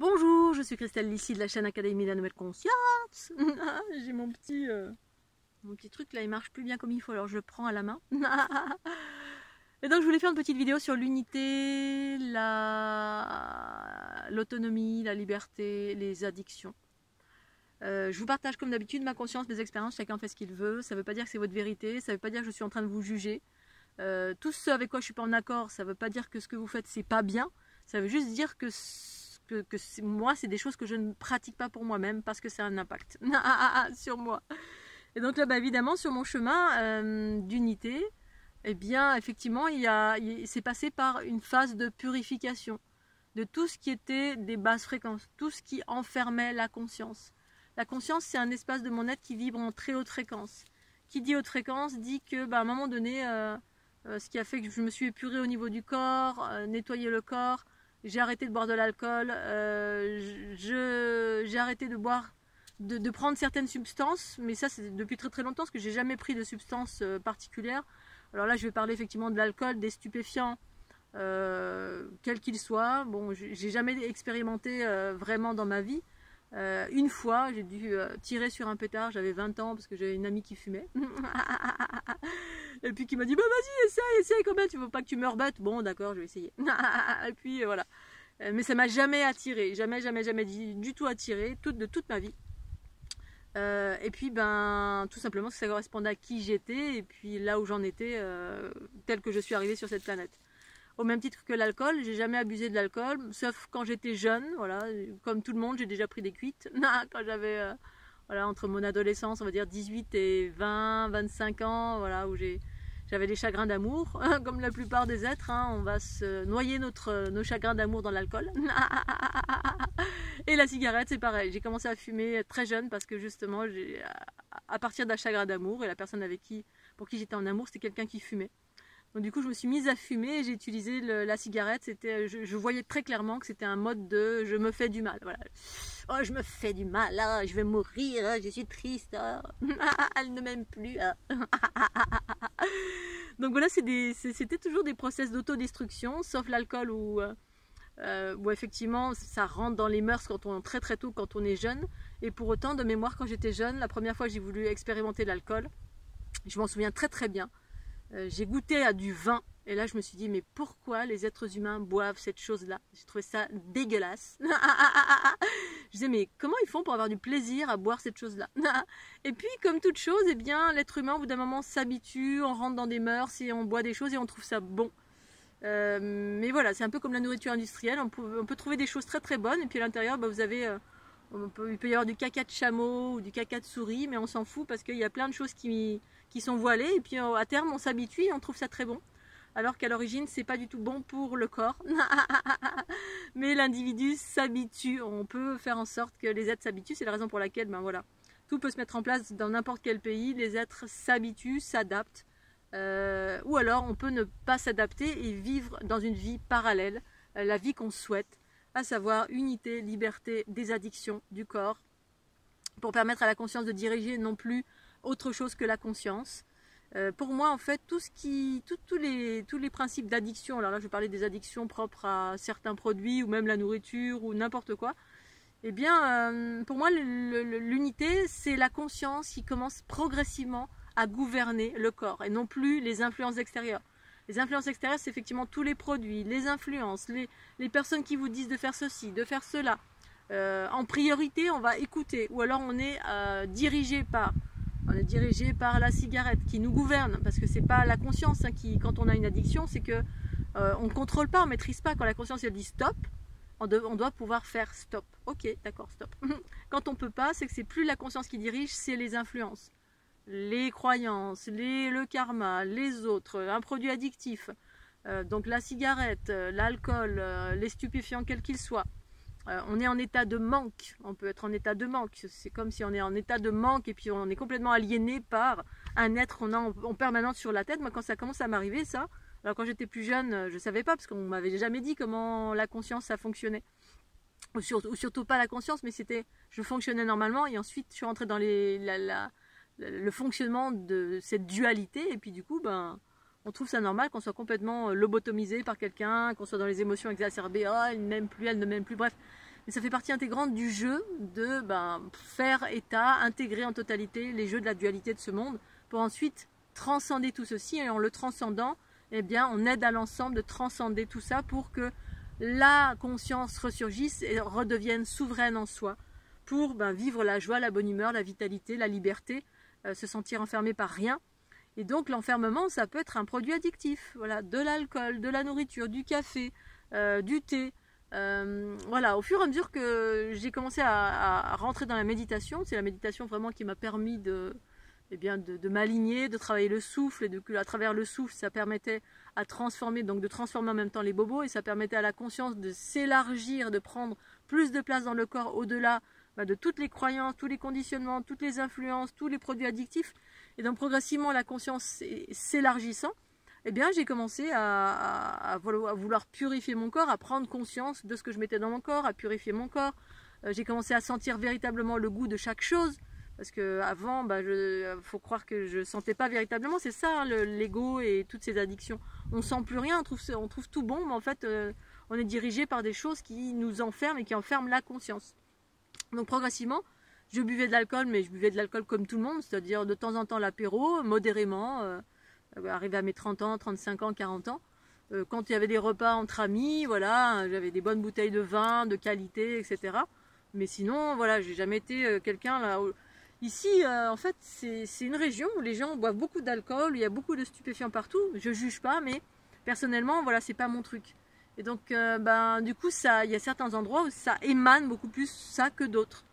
Bonjour, je suis Christelle Lissi de la chaîne Académie de la Nouvelle Conscience. J'ai mon petit, euh, mon petit truc là, il marche plus bien comme il faut, alors je le prends à la main. Et donc je voulais faire une petite vidéo sur l'unité, l'autonomie, la... liberté, les addictions. Euh, je vous partage comme d'habitude ma conscience, mes expériences, chacun fait ce qu'il veut. Ça ne veut pas dire que c'est votre vérité, ça ne veut pas dire que je suis en train de vous juger. Euh, tout ce avec quoi je suis pas en accord, ça ne veut pas dire que ce que vous faites c'est pas bien. Ça veut juste dire que que, moi, c'est des choses que je ne pratique pas pour moi-même parce que c'est un impact sur moi. Et donc là, bah, évidemment, sur mon chemin euh, d'unité, eh bien, effectivement, il, il s'est passé par une phase de purification de tout ce qui était des basses fréquences, tout ce qui enfermait la conscience. La conscience, c'est un espace de mon être qui vibre en très haute fréquence. Qui dit haute fréquence dit que, bah, à un moment donné, euh, euh, ce qui a fait que je me suis épurée au niveau du corps, nettoyer le corps, j'ai arrêté de boire de l'alcool, euh, j'ai arrêté de boire, de, prendre certaines substances, mais ça c'est depuis très très longtemps parce que j'ai jamais pris de substances euh, particulières. Alors là je vais parler effectivement de l'alcool, des stupéfiants, euh, quels qu'ils soient. Bon, j'ai jamais expérimenté vraiment dans ma vie. une fois, j'ai dû tirer sur un pétard, j'avais 20 ans parce que j'avais une amie qui fumait. Et puis qui m'a dit bah vas-y essaye, essaye quand même, tu veux pas que tu meurs bête Bon d'accord, je vais essayer. et puis voilà. Euh, mais ça m'a jamais attiré, jamais, jamais, jamais dit, du tout attiré, de toute ma vie. Euh, et puis ben tout simplement ça correspondait à qui j'étais et puis là où j'en étais, euh, tel que je suis arrivée sur cette planète. Au même titre que l'alcool, j'ai jamais abusé de l'alcool, sauf quand j'étais jeune, voilà, comme tout le monde, j'ai déjà pris des cuites quand j'avais voilà, entre mon adolescence, on va dire 18 et 20, 25 ans, voilà, où j'avais des chagrins d'amour, comme la plupart des êtres, hein, on va se noyer notre, nos chagrins d'amour dans l'alcool. et la cigarette, c'est pareil, j'ai commencé à fumer très jeune parce que justement, à partir d'un chagrin d'amour, et la personne avec qui, pour qui j'étais en amour, c'était quelqu'un qui fumait. Du coup, je me suis mise à fumer et j'ai utilisé la cigarette. C'était, je, voyais très clairement que c'était un mode de je me fais du mal. Oh, je me fais du mal, ah, je vais mourir, ah, je suis triste. Ah. elle ne m'aime plus. Donc voilà, c'était toujours des process d'autodestruction, sauf l'alcool où, euh, où effectivement ça rentre dans les mœurs quand on très très tôt quand on est jeune. Et pour autant, de mémoire, quand j'étais jeune, la première fois que j'ai voulu expérimenter l'alcool, je m'en souviens très très bien. Euh, j'ai goûté à du vin et là je me suis dit mais pourquoi les êtres humains boivent cette chose-là? J'ai trouvé ça dégueulasse. je disais mais comment ils font pour avoir du plaisir à boire cette chose-là? Et puis comme toute chose, eh bien l'être humain au bout d'un moment s'habitue, on rentre dans des mœurs et on boit des choses et on trouve ça bon. Euh, mais voilà, c'est un peu comme la nourriture industrielle, on peut, trouver des choses très très bonnes et puis à l'intérieur bah, vous avez... Euh, il peut y avoir du caca de chameau ou du caca de souris, mais on s'en fout parce qu'il y a plein de choses qui, qui sont voilées et puis à terme on s'habitue et on trouve ça très bon. Alors qu'à l'origine c'est pas du tout bon pour le corps. Mais l'individu s'habitue. On peut faire en sorte que les êtres s'habituent. C'est la raison pour laquelle ben voilà tout peut se mettre en place dans n'importe quel pays. Les êtres s'habituent s'adaptent euh, ou alors on peut ne pas s'adapter et vivre dans une vie parallèle euh, la vie qu'on souhaite à savoir unité, liberté des addictions du corps pour permettre à la conscience de diriger non plus autre chose que la conscience. Euh, pour moi, en fait, tout ce qui, tous les, tous les principes d'addiction, alors là, je parlais des addictions propres à certains produits ou même la nourriture ou n'importe quoi. Eh bien, euh, pour moi, l'unité, c'est la conscience qui commence progressivement à gouverner le corps et non plus les influences extérieures. Les influences extérieures, c'est effectivement tous les produits, les influences, les, les, personnes qui vous disent de faire ceci, de faire cela. Euh, en priorité, on va écouter, ou alors on est dirigé par on est dirigé par la cigarette qui nous gouverne parce que c'est pas la conscience hein, qui quand on a une addiction c'est que euh, on ne contrôle pas on maîtrise pas. Quand la conscience elle dit stop on, doit pouvoir faire stop. Ok d'accord stop. Quand on peut pas c'est que c'est plus la conscience qui dirige c'est les influences. Les croyances les, le karma les autres un produit addictif. Euh, donc la cigarette euh, l'alcool les stupéfiants quels qu'ils soient euh, on est en état de manque, on peut être en état de manque, c'est comme si on est en état de manque et puis on est complètement aliéné par un être qu'on a en, permanence sur la tête. Moi quand ça commence à m'arriver ça, alors quand j'étais plus jeune euh, je ne savais pas parce qu'on m'avait jamais dit comment la conscience ça fonctionnait. Ou, surtout pas la conscience mais c'était je fonctionnais normalement et ensuite je suis rentrée dans le fonctionnement de cette dualité et puis du coup ben on trouve ça normal qu'on soit complètement euh, lobotomisé par quelqu'un, qu'on soit dans les émotions exacerbées, oh, elle ne m'aime plus, elle ne m'aime plus, bref. mais ça fait partie intégrante du jeu de ben, faire état, intégrer en totalité les jeux de la dualité de ce monde, pour ensuite transcender tout ceci, et en le transcendant, eh bien, on aide à l'ensemble de transcender tout ça pour que la conscience ressurgisse et redevienne souveraine en soi, pour ben, vivre la joie, la bonne humeur, la vitalité, la liberté, euh, se sentir enfermé par rien. Et donc l'enfermement, ça peut être un produit addictif, voilà, de l'alcool, de la nourriture, du café, euh, du thé. Euh, voilà, au fur et à mesure que j'ai commencé à, rentrer dans la méditation, c'est la méditation vraiment qui m'a permis de, eh bien, de, m'aligner, de travailler le souffle, et de, à travers le souffle, ça permettait à transformer, donc de transformer en même temps les bobos, et ça permettait à la conscience de s'élargir, de prendre plus de place dans le corps au-delà bah, de toutes les croyances, tous les conditionnements, toutes les influences, tous les produits addictifs. Et donc progressivement, la conscience s'élargissant, eh bien j'ai commencé à, vouloir purifier mon corps, à prendre conscience de ce que je mettais dans mon corps, à purifier mon corps. Euh, j'ai commencé à sentir véritablement le goût de chaque chose. Parce que avant, bah, faut croire que je sentais pas véritablement. C'est ça l'ego et toutes ces addictions. On sent plus rien, on trouve, on trouve tout bon, mais en fait, euh, on est dirigé par des choses qui nous enferment et qui enferment la conscience. Donc progressivement, je buvais de l'alcool, mais je buvais de l'alcool comme tout le monde, c'est-à-dire de temps en temps l'apéro, modérément, euh, euh, arrivé à mes 30 ans, 35 ans, 40 ans. Euh, quand il y avait des repas entre amis, voilà, j'avais des bonnes bouteilles de vin, de qualité, etc. Mais sinon, voilà, j'ai jamais été quelqu'un là. Ici, en fait, c'est une région où les gens boivent beaucoup d'alcool, il y a beaucoup de stupéfiants partout. Je juge pas, mais personnellement, voilà, c'est pas mon truc. Et donc, ben, du coup, ça, il y a certains endroits où ça émane beaucoup plus ça que d'autres.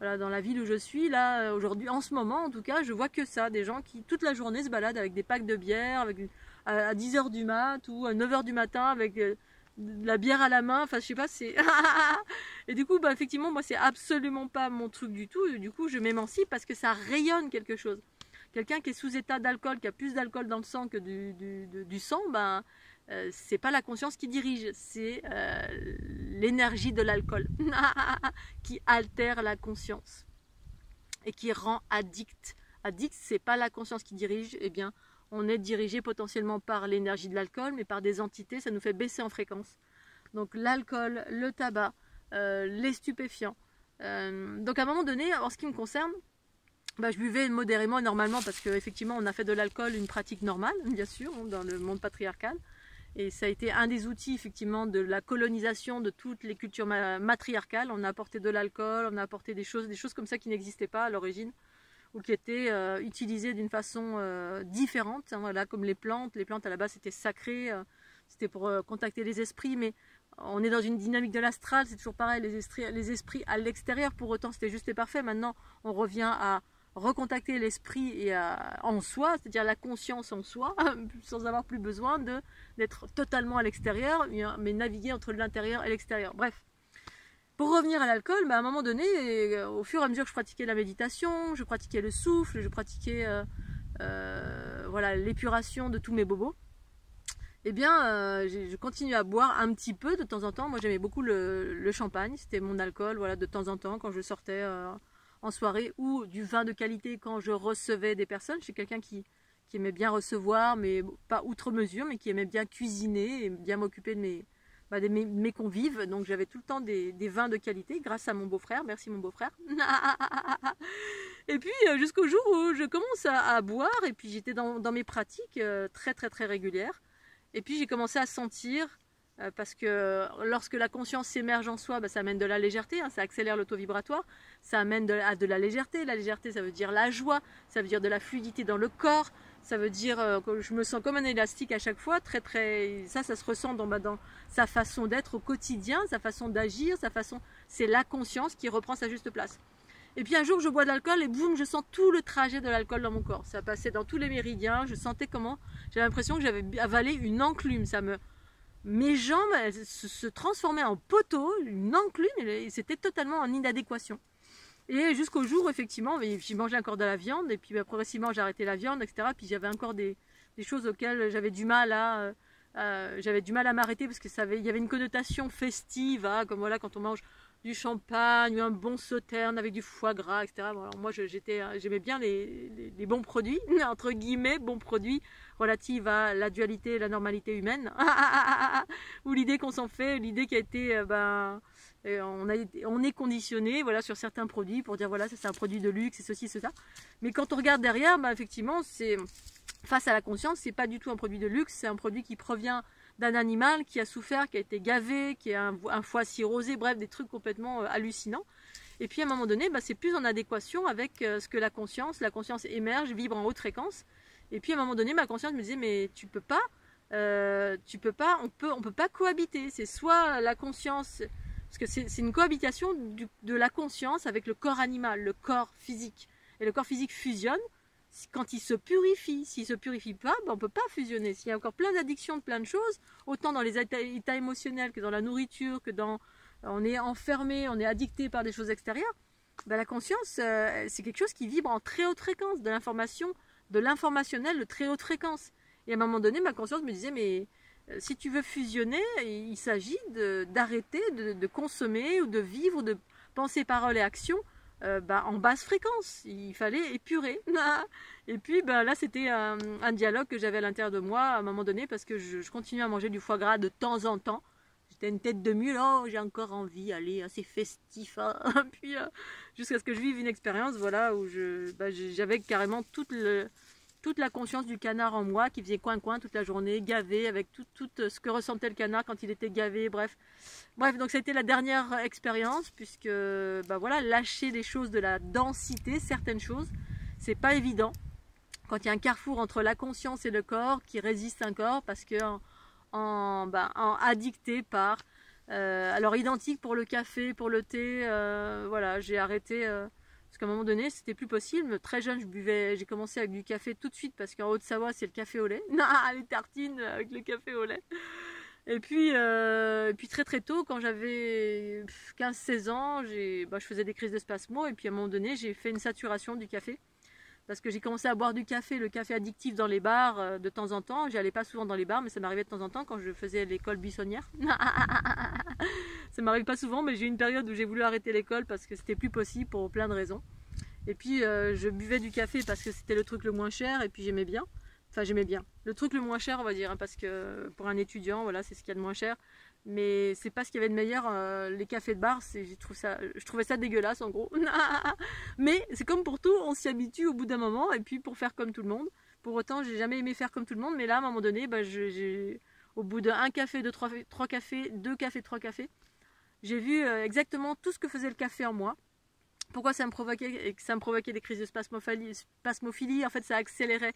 Dans la ville où je suis, là, euh, aujourd'hui, en ce moment, en tout cas, je vois que ça. Des gens qui, toute la journée, se baladent avec des packs de bière, avec, à, 10h du mat ou à 9h du matin avec euh, de la bière à la main. Enfin, je sais pas, c'est. et du coup, bah, effectivement, moi, c'est absolument pas mon truc du tout. Et du coup, je m'émancipe parce que ça rayonne quelque chose. Quelqu'un qui est sous état d'alcool, qui a plus d'alcool dans le sang que du sang, ben euh, c'est pas la conscience qui dirige, c'est euh, l'énergie de l'alcool qui altère la conscience et qui rend addict. Addict, c'est pas la conscience qui dirige, eh bien, on est dirigé potentiellement par l'énergie de l'alcool, mais par des entités, ça nous fait baisser en fréquence. Donc l'alcool, le tabac, euh, les stupéfiants. donc à un moment donné, en ce qui me concerne, bah, je buvais modérément et normalement parce qu'effectivement on a fait de l'alcool une pratique normale, bien sûr, dans le monde patriarcal. Et ça a été un des outils effectivement de la colonisation de toutes les cultures matriarcales. On a apporté de l'alcool, on a apporté des choses, des choses comme ça qui n'existaient pas à l'origine ou qui étaient euh, utilisées d'une façon euh, différente. Hein, voilà, comme les plantes. Les plantes à la base c'était sacré, euh, c'était pour contacter les esprits, mais on est dans une dynamique de l'astral, c'est toujours pareil. Les esprits, les esprits à l'extérieur, pour autant c'était juste et parfait. Maintenant on revient à recontacter l'esprit en soi, c'est-à-dire la conscience en soi, sans avoir plus besoin d'être totalement à l'extérieur, mais naviguer entre l'intérieur et l'extérieur. Bref. Pour revenir à l'alcool, bah, à un moment donné, euh, au fur et à mesure que je pratiquais la méditation, je pratiquais le souffle, je pratiquais euh, euh, voilà l'épuration de tous mes bobos, eh bien, je continue à boire un petit peu de temps en temps. Moi, j'aimais beaucoup le, le champagne, c'était mon alcool, voilà, de temps en temps quand je sortais en soirée ou du vin de qualité quand je recevais des personnes. Je quelqu'un qui, aimait bien recevoir, mais pas outre mesure, mais qui aimait bien cuisiner et bien m'occuper de mes, bah, mes, convives. Donc j'avais tout le temps des, vins de qualité grâce à mon beau-frère. Merci mon beau-frère. et puis euh, jusqu'au jour où je commence à, boire et puis j'étais dans, mes pratiques euh, très très très régulières. Et puis j'ai commencé à sentir parce que lorsque la conscience s'émerge en soi, bah, ça amène de la légèreté, hein, ça accélère l'auto-vibratoire, ça amène de, à de la légèreté. La légèreté, ça veut dire la joie, ça veut dire de la fluidité dans le corps, ça veut dire euh, que je me sens comme un élastique à chaque fois, très très. Ça, ça se ressent dans, bah, dans sa façon d'être au quotidien, sa façon d'agir, sa façon. C'est la conscience qui reprend sa juste place. Et puis un jour, je bois de l'alcool et boum, je sens tout le trajet de l'alcool dans mon corps. Ça passait dans tous les méridiens. Je sentais comment. J'avais l'impression que j'avais avalé une enclume. Ça me mes jambes se, transformaient en poteau, une enclume, et c'était totalement en inadéquation. Et jusqu'au jour, effectivement, j'ai mangé encore de la viande, et puis bah, progressivement j'ai arrêté la viande, etc. Puis j'avais encore des, choses auxquelles j'avais du mal à, euh, euh, j'avais du mal à m'arrêter parce que ça avait, il y avait une connotation festive, hein, comme voilà quand on mange du champagne, un bon sauterne avec du foie gras, etc. moi, j'étais, j'aimais bien les, bons produits, entre guillemets, bons produits relatifs à la dualité la normalité humaine, ou l'idée qu'on s'en fait, l'idée qui a été, euh, ben, Et on, est conditionné voilà, sur certains produits pour dire voilà, ça c'est un produit de luxe, c'est ceci, c'est ça. Mais quand on regarde derrière, bah, effectivement, c'est face à la conscience, c'est pas du tout un produit de luxe, c'est un produit qui provient d'un animal qui a souffert, qui a été gavé, qui a un, foie cirrhosé, bref, des trucs complètement euh, hallucinants. Et puis à un moment donné, bah, c'est plus en adéquation avec euh, ce que la conscience, la conscience émerge, vibre en haute fréquence. Et puis à un moment donné, ma conscience me disait mais tu peux pas, euh, tu peux pas, on peut, on peut pas cohabiter. C'est soit la conscience, parce que c'est une cohabitation de la conscience avec le corps animal, le corps physique. Et le corps physique fusionne quand il se purifie. S'il se purifie pas, ben on peut pas fusionner. S'il y a encore plein d'addictions de plein de choses, autant dans les états, émotionnels que dans la nourriture, que dans on est enfermé, on est addicté par des choses extérieures. Ben la conscience, euh, c'est quelque chose qui vibre en très haute fréquence, de l'information, de l'informationnel de très haute fréquence. Et à un moment donné, ma conscience me disait, mais euh, si tu veux fusionner, il s'agit d'arrêter de, consommer ou de vivre, de penser, paroles et actions euh, bah, en basse fréquence. Il fallait épurer. et puis bah, là, c'était un, dialogue que j'avais à l'intérieur de moi à un moment donné parce que je, continuais à manger du foie gras de temps en temps. J'étais une tête de mule, oh, j'ai encore envie, allez, assez festif. Hein. puis euh, jusqu'à ce que je vive une expérience voilà, où bah, j'avais carrément toute le toute la conscience du canard en moi qui faisait coin-coin toute la journée, gavé, avec tout, tout, euh, ce que ressentait le canard quand il était gavé, bref. Bref, donc été la dernière expérience, puisque, bah voilà, lâcher des choses de la densité, certaines choses, c'est pas évident. Quand il y a un carrefour entre la conscience et le corps qui résiste un corps, parce que en, en addicté par... Euh, alors identique pour le café, pour le thé, euh, voilà, j'ai arrêté... Parce qu'à un moment donné, c'était plus possible. Très jeune, je buvais, j'ai commencé avec du café tout de suite parce qu'en Haute-Savoie, c'est le café au lait. les tartines avec le café au lait. Et puis, euh, puis très très tôt, quand j'avais 15-16 ans, bah, je faisais des crises de spasmo. Et puis à un moment donné, j'ai fait une saturation du café parce que j'ai commencé à boire du café, le café addictif dans les bars euh, de temps en temps. J'y allais pas souvent dans les bars, mais ça m'arrivait de temps en temps quand je faisais l'école buissonnière. ça m'arrive pas souvent, mais j'ai eu une période où j'ai voulu arrêter l'école parce que c'était plus possible pour plein de raisons. Et puis euh, je buvais du café parce que c'était le truc le moins cher et puis j'aimais bien. Enfin j'aimais bien. Le truc le moins cher on va dire, hein, parce que pour un étudiant, voilà, c'est ce qu'il y a de moins cher mais c'est pas ce qu'il y avait de meilleur. Euh, les cafés de bar, je, trouve ça, je trouvais ça dégueulasse en gros. mais c'est comme pour tout, on s'y habitue au bout d'un moment, et puis pour faire comme tout le monde. Pour autant, j'ai jamais aimé faire comme tout le monde, mais là, à un moment donné, bah, au bout d'un café, de trois, cafés, deux cafés, trois cafés, j'ai vu euh, exactement tout ce que faisait le café en moi. Pourquoi ça me provoquait, ça me provoquait des crises de spasmophilie En fait, ça accélérait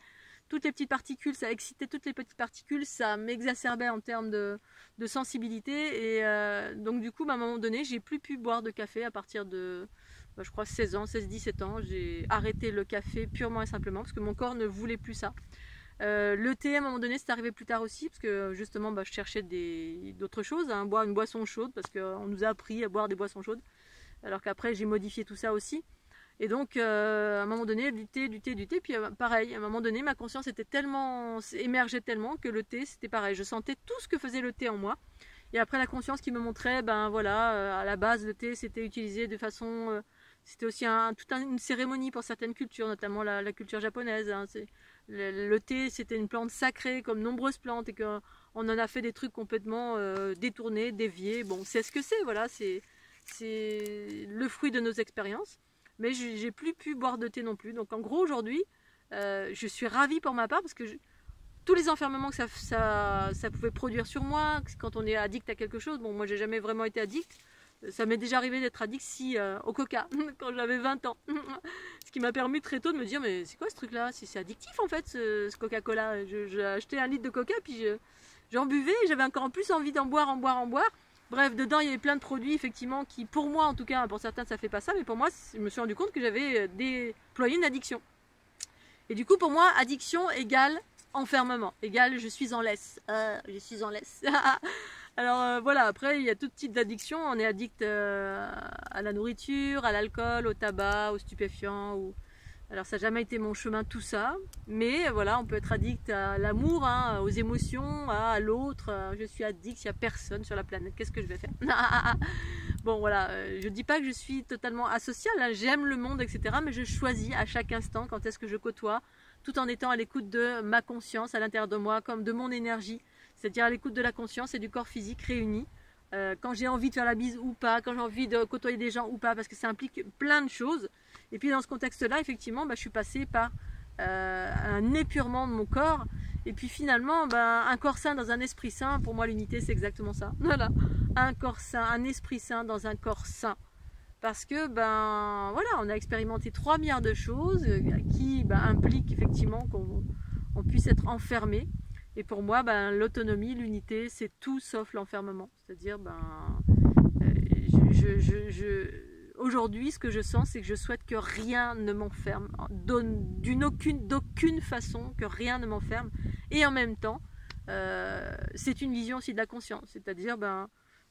toutes les petites particules, ça excitait toutes les petites particules, ça m'exacerbait en termes de, sensibilité. Et euh, donc du coup, à un moment donné, j'ai plus pu boire de café à partir de, bah, je crois, 16 ans, 16-17 ans. J'ai arrêté le café purement et simplement parce que mon corps ne voulait plus ça. Euh, le thé, à un moment donné, c'est arrivé plus tard aussi, parce que justement, bah, je cherchais d'autres choses, hein, boire une boisson chaude, parce qu'on nous a appris à boire des boissons chaudes. Alors qu'après, j'ai modifié tout ça aussi. Et donc, euh, à un moment donné, du thé, du thé, du thé. Puis euh, pareil, à un moment donné, ma conscience était tellement, émergeait tellement que le thé, c'était pareil. Je sentais tout ce que faisait le thé en moi. Et après, la conscience qui me montrait, ben voilà, euh, à la base, le thé, c'était utilisé de façon, c'était aussi un, toute une cérémonie pour certaines cultures, notamment la, culture japonaise. Hein. le, thé, c'était une plante sacrée, comme nombreuses plantes, et qu'on en a fait des trucs complètement détournés, déviés. Bon, c'est ce que c'est, voilà, c'est le fruit de nos expériences mais j'ai plus pu boire de thé non plus. Donc en gros aujourd'hui, euh, je suis ravie pour ma part parce que tous les enfermements que ça, ça, pouvait produire sur moi, quand on est addict à quelque chose, bon moi j'ai jamais vraiment été addict, ça m'est déjà arrivé d'être addict si, euh, au coca quand j'avais 20 ans. ce qui m'a permis très tôt de me dire mais c'est quoi ce truc là C'est addictif en fait ce, Coca-Cola. J'ai acheté un litre de coca puis j'en buvais et j'avais encore plus envie d'en boire, en boire, en boire. Bref, dedans il y avait plein de produits effectivement qui, pour moi en tout cas, pour certains ça fait pas ça, mais pour moi je me suis rendu compte que j'avais euh, déployé une addiction. Et du coup pour moi, addiction égale enfermement, égale je suis en laisse. Euh, je suis en laisse. Alors euh, voilà, après il y a tout type d'addiction. On est addict à la nourriture, à l'alcool, au tabac, aux stupéfiants, ou alors ça n'a jamais été mon chemin tout ça, mais voilà, on peut être addict à l'amour, hein, aux émotions, à l'autre. Je suis addict, il n'y a personne sur la planète, qu'est-ce que je vais faire? Bon voilà, euh, je ne dis pas que je suis totalement asociale, hein, j'aime le monde, etc. Mais je choisis à chaque instant quand est-ce que je côtoie, tout en étant à l'écoute de ma conscience à l'intérieur de moi, comme de mon énergie, c'est-à-dire à l'écoute de la conscience et du corps physique réunis euh, quand j'ai envie de faire la bise ou pas, quand j'ai envie de côtoyer des gens ou pas, parce que ça implique plein de choses. Et puis dans ce contexte-là, effectivement, bah, je suis passée par euh, un épurement de mon corps. Et puis finalement, bah, un corps sain dans un esprit sain, pour moi l'unité c'est exactement ça. Voilà, un corps sain, un esprit sain dans un corps sain. Parce que ben voilà, on a expérimenté 3 milliards de choses euh, qui ben, impliquent effectivement qu'on puisse être enfermé. Et pour moi, ben, l'autonomie, l'unité, c'est tout sauf l'enfermement. C'est-à-dire, ben, euh, aujourd'hui, ce que je sens, c'est que je souhaite que rien ne m'enferme, d'une aucune, d'aucune façon, que rien ne m'enferme. Et en même temps, euh, c'est une vision aussi de la conscience. C'est-à-dire, ben,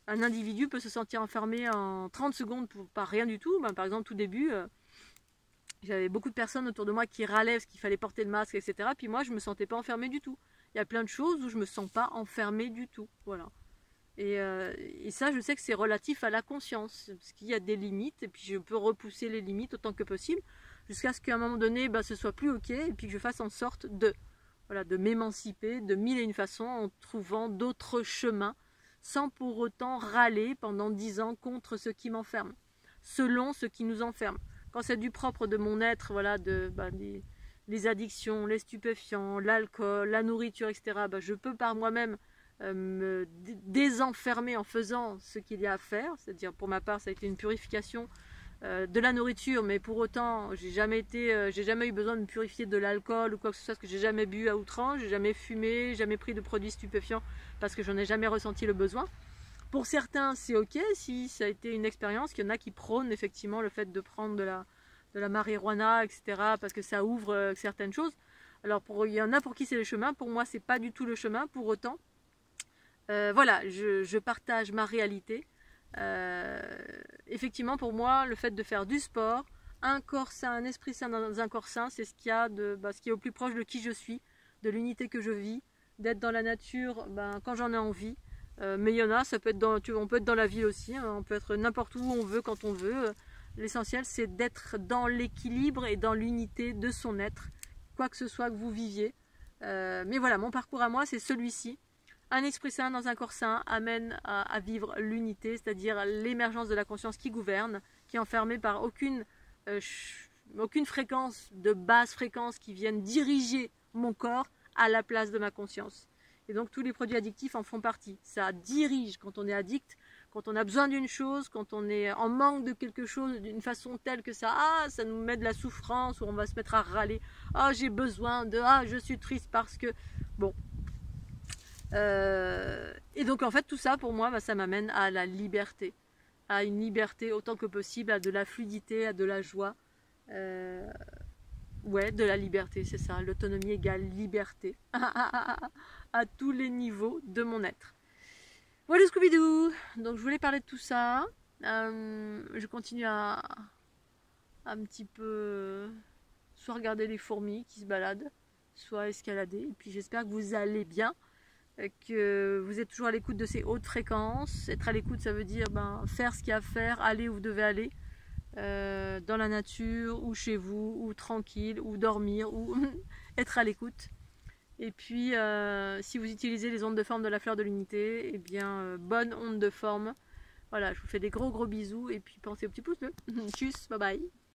un individu peut se sentir enfermé en 30 secondes par rien du tout. Ben, par exemple, tout début, euh, j'avais beaucoup de personnes autour de moi qui râlaient parce qu'il fallait porter le masque, etc. Puis moi, je ne me sentais pas enfermée du tout il y a plein de choses où je me sens pas enfermée du tout. Voilà. Euh, et, ça, je sais que c'est relatif à la conscience, parce qu'il y a des limites, et puis je peux repousser les limites autant que possible, jusqu'à ce qu'à un moment donné, bah, ce soit plus ok, et puis que je fasse en sorte de, voilà, de m'émanciper de mille et une façons, en trouvant d'autres chemins, sans pour autant râler pendant dix ans contre ce qui m'enferme, selon ce qui nous enferme. Quand c'est du propre de mon être, voilà, de, bah, les addictions, les stupéfiants, l'alcool, la nourriture, etc., bah, je peux par moi-même me désenfermer en faisant ce qu'il y a à faire. C'est-à-dire, pour ma part, ça a été une purification euh, de la nourriture, mais pour autant, j'ai jamais été, euh, j'ai jamais eu besoin de me purifier de l'alcool ou quoi que ce soit, parce que j'ai jamais bu à outrance, j'ai jamais fumé, jamais pris de produits stupéfiants, parce que j'en ai jamais ressenti le besoin. Pour certains, c'est ok si ça a été une expérience. Il y en a qui prônent effectivement le fait de prendre de la, de la marijuana, etc. Parce que ça ouvre euh, certaines choses. Alors pour, il y en a pour qui c'est le chemin, pour moi c'est pas du tout le chemin. Pour autant, euh, voilà, je, partage ma réalité. Euh, effectivement, pour moi, le fait de faire du sport, un corps sain, un esprit sain dans un corps sain, c'est ce a de, bah, ce qui est au plus proche de qui je suis, de l'unité que je vis, d'être dans la nature ben, quand j'en ai envie. mais il y en a, ça peut être dans, on peut être dans la ville aussi, hein. on peut être n'importe où on veut quand on veut. L'essentiel, c'est d'être dans l'équilibre et dans l'unité de son être, quoi que ce soit que vous viviez. Euh, mais voilà, mon parcours à moi, c'est celui-ci. Un esprit sain dans un corps sain amène à, vivre l'unité, c'est-à-dire l'émergence de la conscience qui gouverne, qui est enfermée par aucune, euh, aucune fréquence de basse fréquence qui vienne diriger mon corps à la place de ma conscience. Et donc tous les produits addictifs en font partie. Ça dirige quand on est addict, quand on a besoin d'une chose, quand on est en manque de quelque chose d'une façon telle que ça, ah, ça nous met de la souffrance, ou on va se mettre à râler, ah, j'ai besoin de, ah, je suis triste parce que, bon. Euh, et donc en fait tout ça pour moi, bah, ça m'amène à la liberté, à une liberté autant que possible, à de la fluidité, à de la joie. Euh, ouais, de la liberté, c'est ça, l'autonomie égale liberté, à tous les niveaux de mon être. Voilà Scooby-Doo Donc je voulais parler de tout ça. Euh, je continue à, un petit peu soit regarder les fourmis qui se baladent, soit escalader. Et puis j'espère que vous allez bien, que vous êtes toujours à l'écoute de ces hautes fréquences. Être à l'écoute, ça veut dire ben, faire ce qu'il y a à faire, aller où vous devez aller, euh, dans la nature, ou chez vous, ou tranquille, ou dormir, ou être à l'écoute. Et puis, euh, si vous utilisez les ondes de forme de la fleur de l'unité, eh bien, euh, bonne onde de forme. Voilà, je vous fais des gros gros bisous et puis pensez au petit pouce bleu. Tchuss, bye bye.